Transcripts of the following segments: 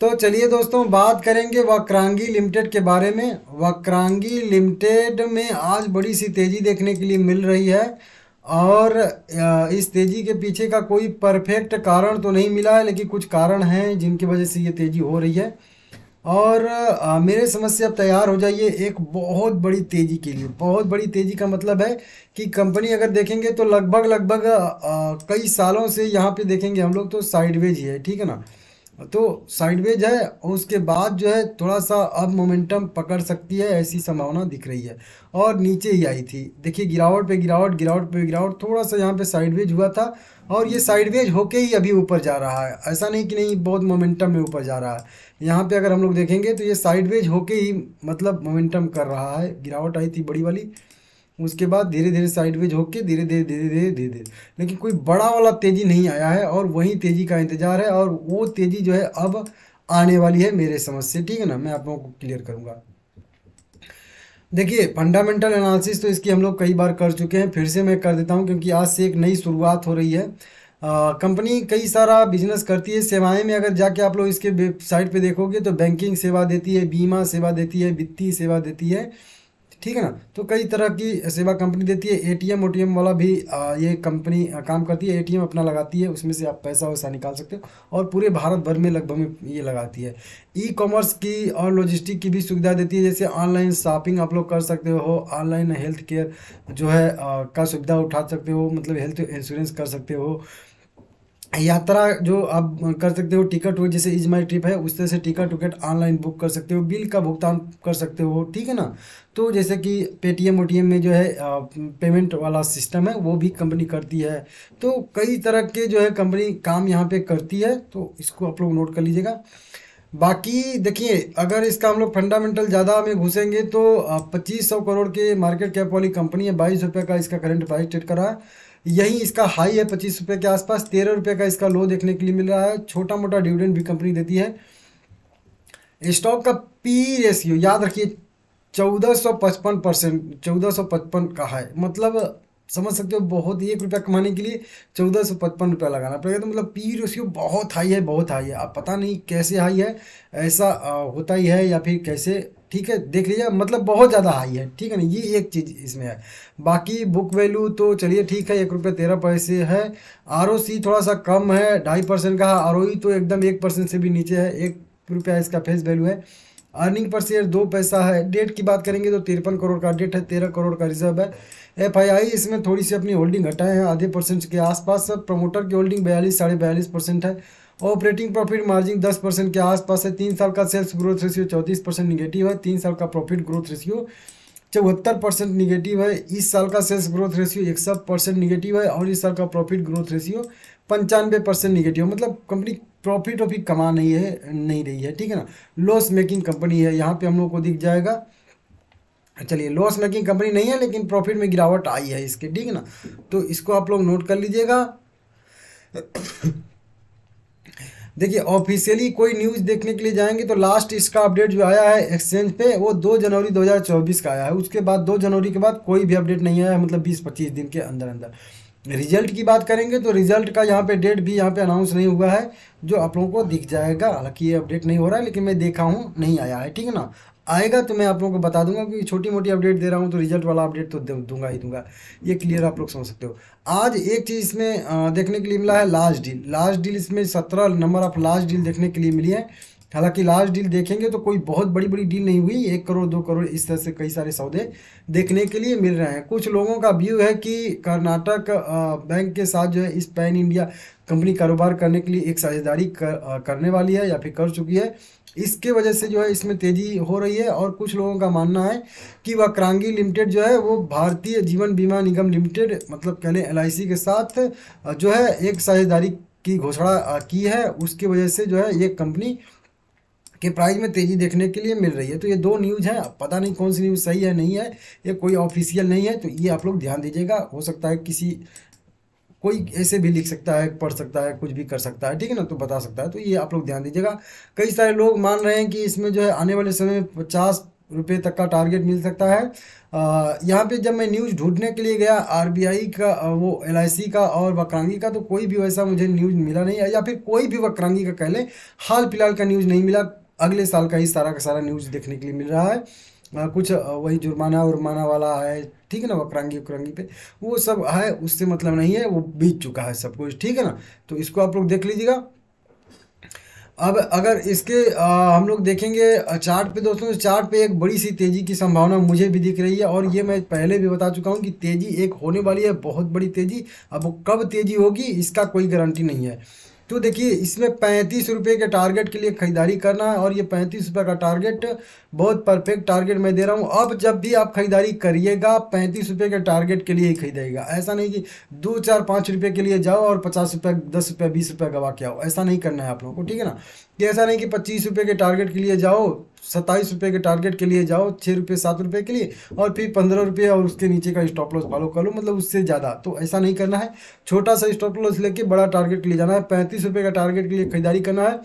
तो चलिए दोस्तों, बात करेंगे वक्रांगी लिमिटेड के बारे में। वक्रांगी लिमिटेड में आज बड़ी सी तेज़ी देखने के लिए मिल रही है और इस तेज़ी के पीछे का कोई परफेक्ट कारण तो नहीं मिला है, लेकिन कुछ कारण हैं जिनकी वजह से ये तेज़ी हो रही है। और मेरे समझ से अब तैयार हो जाइए एक बहुत बड़ी तेज़ी के लिए। बहुत बड़ी तेज़ी का मतलब है कि कंपनी अगर देखेंगे तो लगभग लगभग कई सालों से यहाँ पे देखेंगे हम लोग तो साइडवेज ही है, ठीक है ना? तो साइडवेज है और उसके बाद जो है थोड़ा सा अब मोमेंटम पकड़ सकती है, ऐसी संभावना दिख रही है। और नीचे ही आई थी। देखिए, गिरावट पे गिरावट गिरावट पे गिरावट थोड़ा सा यहाँ पे साइडवेज हुआ था और ये साइडवेज होके ही अभी ऊपर जा रहा है। ऐसा नहीं कि नहीं, बहुत मोमेंटम में ऊपर जा रहा है। यहाँ पे अगर हम लोग देखेंगे तो ये साइडवेज होके ही मतलब मोमेंटम कर रहा है। गिरावट आई थी बड़ी वाली। उसके बाद धीरे धीरे साइडवेज होके धीरे धीरे धीरे धीरे धीरे धीरे। लेकिन कोई बड़ा वाला तेज़ी नहीं आया है और वही तेज़ी का इंतज़ार है और वो तेज़ी जो है अब आने वाली है मेरे समझ से। ठीक है ना? मैं आप लोगों को क्लियर करूँगा। देखिए फंडामेंटल एनालिसिस तो इसकी हम लोग कई बार कर चुके हैं, फिर से मैं कर देता हूँ क्योंकि आज से एक नई शुरुआत हो रही है। कंपनी कई सारा बिज़नेस करती है, सेवाएँ में अगर जाके आप लोग इसके वेबसाइट पे देखोगे तो बैंकिंग सेवा देती है, बीमा सेवा देती है, वित्तीय सेवा देती है। ठीक है ना? तो कई तरह की सेवा कंपनी देती है। एटीएम ओटीएम वाला भी ये कंपनी काम करती है। एटीएम अपना लगाती है, उसमें से आप पैसा वैसा निकाल सकते हो और पूरे भारत भर में लगभग में ये लगाती है। ई कॉमर्स की और लॉजिस्टिक की भी सुविधा देती है। जैसे ऑनलाइन शॉपिंग आप लोग कर सकते हो ऑनलाइन हेल्थ केयर जो है का सुविधा उठा सकते हो मतलब हेल्थ इंश्योरेंस कर सकते हो। यात्रा जो आप कर सकते हो, टिकट हो, जैसे इज़ माई ट्रिप है, उस तरह से टिकट विकट ऑनलाइन बुक कर सकते हो, बिल का भुगतान कर सकते हो, ठीक है ना? तो जैसे कि पेटीएम ओटीएम में जो है पेमेंट वाला सिस्टम है, वो भी कंपनी करती है। तो कई तरह के जो है कंपनी काम यहाँ पे करती है तो इसको आप लोग नोट कर लीजिएगा। बाकी देखिए, अगर इसका हम लोग फंडामेंटल ज़्यादा में घुसेंगे तो पच्चीस सौ करोड़ के मार्केट कैप वाली कंपनी है, बाईस रुपये का इसका करंट प्राइस ट्रेड करा है। यही इसका हाई है पच्चीस रुपये के आसपास। तेरह रुपये का इसका लो देखने के लिए मिल रहा है। छोटा मोटा डिविडेंड भी कंपनी देती है। स्टॉक का पी रेशियो याद रखिए, चौदह सौ पचपन परसेंट चौदह सौ पचपन का है। मतलब समझ सकते हो, बहुत एक रुपया कमाने के लिए चौदह सौ पचपन रुपया लगाना पड़ेगा। तो मतलब पी रेशियो बहुत हाई है, बहुत हाई है। अब पता नहीं कैसे हाई है, ऐसा होता ही है या फिर कैसे, ठीक है, देख लीजिए मतलब बहुत ज़्यादा हाई है, ठीक है ना, ये एक चीज़ इसमें है। बाकी बुक वैल्यू तो चलिए ठीक है, एक रुपये तेरह पैसे है। आरओसी थोड़ा सा कम है, ढाई परसेंट का आर तो एकदम एक परसेंट से भी नीचे है, एक रुपया इसका फेस वैल्यू है। अर्निंग पर शेयर दो पैसा है। डेट की बात करेंगे तो तिरपन करोड़ का डेट है, तेरह करोड़ का रिज़र्व है। एफ़ आई आई इसमें थोड़ी सी अपनी होल्डिंग घटाए हैं, आधे परसेंट के आसपास प्रमोटर की होल्डिंग बयालीस, साढ़े बयालीस परसेंट है। ऑपरेटिंग प्रॉफिट मार्जिन दस परसेंट के आसपास है। तीन साल का सेल्स ग्रोथ रेशियो चौंतीस परसेंट निगेटिव है। तीन साल का प्रॉफिट ग्रोथ रेशियो चौहत्तर परसेंट निगेटिव है। इस साल का सेल्स ग्रोथ रेशियो इकसठ परसेंट निगेटिव है और इस साल का प्रॉफिट ग्रोथ रेशियो पंचानवे परसेंट निगेटिव मतलब कंपनी प्रॉफिट ऑफिट कमा नहीं है, नहीं रही है। ठीक है ना? लॉस मेकिंग कंपनी है। यहाँ पे हम लोग को दिख जाएगा। चलिए लॉस मेकिंग कंपनी नहीं है, लेकिन प्रॉफिट में गिरावट आई है इसके, ठीक है ना? तो इसको आप लोग नोट कर लीजिएगा। देखिए ऑफिशियली कोई न्यूज़ देखने के लिए जाएँगे तो लास्ट इसका अपडेट जो आया है एक्सचेंज पे, वो दो जनवरी 2024 का आया है। उसके बाद, दो जनवरी के बाद कोई भी अपडेट नहीं आया है मतलब 20-25 दिन के अंदर अंदर। रिज़ल्ट की बात करेंगे तो रिज़ल्ट का यहाँ पे डेट भी यहाँ पे अनाउंस नहीं हुआ है, जो आप लोगों को दिख जाएगा। हालाँकि ये अपडेट नहीं हो रहा है, लेकिन मैं देखा हूँ, नहीं आया है, ठीक है ना? आएगा तो मैं आप लोगों को बता दूँगा क्योंकि छोटी मोटी अपडेट दे रहा हूँ तो रिज़ल्ट वाला अपडेट तो दूँगा ही दूँगा। ये क्लियर आप लोग समझ सकते हो। आज एक चीज़ इसमें देखने के लिए मिला है लास्ट डील लास्ट डील इसमें सत्रह नंबर ऑफ़ लास्ट डील देखने के लिए मिली है। हालाँकि लास्ट डील देखेंगे तो कोई बहुत बड़ी बड़ी डील नहीं हुई। एक करोड़ दो करोड़ इस तरह से कई सारे सौदे देखने के लिए मिल रहे हैं। कुछ लोगों का व्यू है कि कर्नाटक बैंक के साथ जो है इस पैन इंडिया कंपनी कारोबार करने के लिए एक साझेदारी कर, करने वाली है या फिर कर चुकी है। इसके वजह से जो है इसमें तेज़ी हो रही है और कुछ लोगों का मानना है कि वह क्रांगी लिमिटेड जो है वो भारतीय जीवन बीमा निगम लिमिटेड मतलब कह लें एल के साथ जो है एक साझेदारी की घोषणा की है। उसकी वजह से जो है ये कंपनी के प्राइस में तेज़ी देखने के लिए मिल रही है। तो ये दो न्यूज़ हैं। पता नहीं कौन सी न्यूज़ सही है, नहीं है। ये कोई ऑफिशियल नहीं है तो ये आप लोग ध्यान दीजिएगा। हो सकता है किसी, कोई ऐसे भी लिख सकता है, पढ़ सकता है, कुछ भी कर सकता है। ठीक है ना? तो बता सकता है। तो ये आप लोग ध्यान दीजिएगा। कई सारे लोग मान रहे हैं कि इसमें जो है आने वाले समय में पचास रुपये तक का टारगेट मिल सकता है। यहाँ पे जब मैं न्यूज़ ढूँढने के लिए गया आरबीआई का वो एलआईसी का और वक्रांगी का तो कोई भी वैसा मुझे न्यूज़ मिला नहीं या फिर कोई भी वक्रांगी का कह लें, हाल फ़िलहाल का न्यूज़ नहीं मिला। अगले साल का ही सारा का सारा न्यूज़ देखने के लिए मिल रहा है। आ, कुछ वही जुर्माना उर्माना वाला है ठीक है ना वक्रांगी उक्रांगी पे वो सब है उससे मतलब नहीं है वो बीत चुका है सब कुछ ठीक है ना? तो इसको आप लोग देख लीजिएगा। अब अगर इसके आ, हम लोग देखेंगे चार्ट पे दोस्तों चार्ट पे एक बड़ी सी तेज़ी की संभावना मुझे भी दिख रही है और ये मैं पहले भी बता चुका हूँ कि तेज़ी एक होने वाली है बहुत बड़ी तेज़ी। अब वो कब तेज़ी होगी इसका कोई गारंटी नहीं है। तो देखिए, इसमें पैंतीस रुपये के टारगेट के लिए ख़रीदारी करना है और ये पैंतीस रुपये का टारगेट बहुत परफेक्ट टारगेट मैं दे रहा हूँ। अब जब भी आप खरीदारी करिएगा, पैंतीस रुपये के टारगेट के लिए ही खरीदेगा ऐसा नहीं कि दो, चार, पाँच रुपये के लिए जाओ और पचास रुपये दस रुपये बीस रुपये गवा के आओ। ऐसा नहीं करना है आप लोगों को, ठीक है ना? कि ऐसा नहीं कि पच्चीस रुपये के टारगेट के लिए जाओ, सत्ताईस रुपये के टारगेट के लिए जाओ छः रुपये सात रुपये के लिए, और फिर पंद्रह रुपये और उसके नीचे का स्टॉप लॉस फॉलो कर लो मतलब उससे ज़्यादा। तो ऐसा नहीं करना है। छोटा सा स्टॉप लॉस लेके बड़ा टारगेट के लिए जाना है। पैंतीस रुपये का टारगेट के लिए खरीदारी करना है।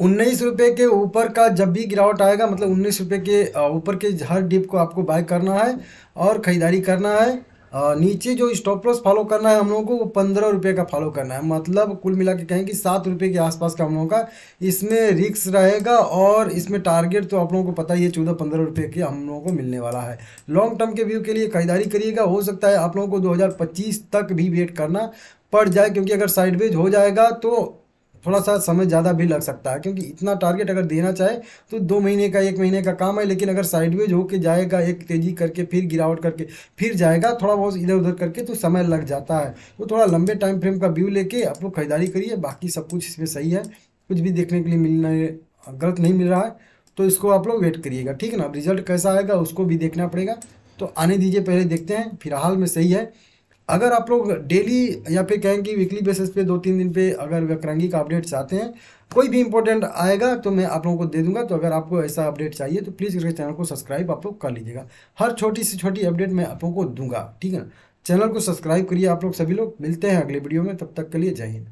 उन्नीस रुपये के ऊपर का जब भी गिरावट आएगा मतलब उन्नीस रुपये के ऊपर के हर डिप को आपको बाय करना है और ख़रीदारी करना है। नीचे जो स्टॉप लॉस फॉलो करना है हम लोगों को, वो पंद्रह रुपये का फॉलो करना है। मतलब कुल मिला के कहें कि सात रुपये के आसपास का हम लोगों का इसमें रिक्स रहेगा और इसमें टारगेट तो आप लोगों को पता ही है, चौदह पंद्रह रुपये के हम लोगों को मिलने वाला है। लॉन्ग टर्म के व्यू के लिए खरीदारी करिएगा। हो सकता है आप लोगों को दो हज़ार पच्चीस तक भी वेट करना पड़ जाए, क्योंकि अगर साइडवेज हो जाएगा तो थोड़ा सा समय ज़्यादा भी लग सकता है, क्योंकि इतना टारगेट अगर देना चाहे तो दो महीने का, एक महीने का काम है, लेकिन अगर साइडवेज होके जाएगा, एक तेज़ी करके, फिर गिरावट करके, फिर जाएगा, थोड़ा बहुत इधर उधर करके तो समय लग जाता है। तो थोड़ा लंबे टाइम फ्रेम का व्यू लेके आप लोग खरीदारी करिए, बाकी सब कुछ इसमें सही है। कुछ भी देखने के लिए मिलना, गलत नहीं मिल रहा है तो इसको आप लोग वेट करिएगा, ठीक है ना? रिज़ल्ट कैसा आएगा, उसको भी देखना पड़ेगा। तो आने दीजिए, पहले देखते हैं फ़िलहाल में सही है। अगर आप लोग डेली या फिर कहें कि वीकली बेसिस पे दो तीन दिन पे अगर व्यक्रांगी का अपडेट चाहते हैं, कोई भी इंपॉर्टेंट आएगा तो मैं आप लोगों को दे दूँगा। तो अगर आपको ऐसा अपडेट चाहिए तो प्लीज़ इसके चैनल को सब्सक्राइब आप लोग कर लीजिएगा। हर छोटी से छोटी अपडेट मैं आप लोगों को दूँगा, ठीक है चैनल को सब्सक्राइब करिए आप लोग सभी लोग। मिलते हैं अगले वीडियो में, तब तक के लिए जय हिंद।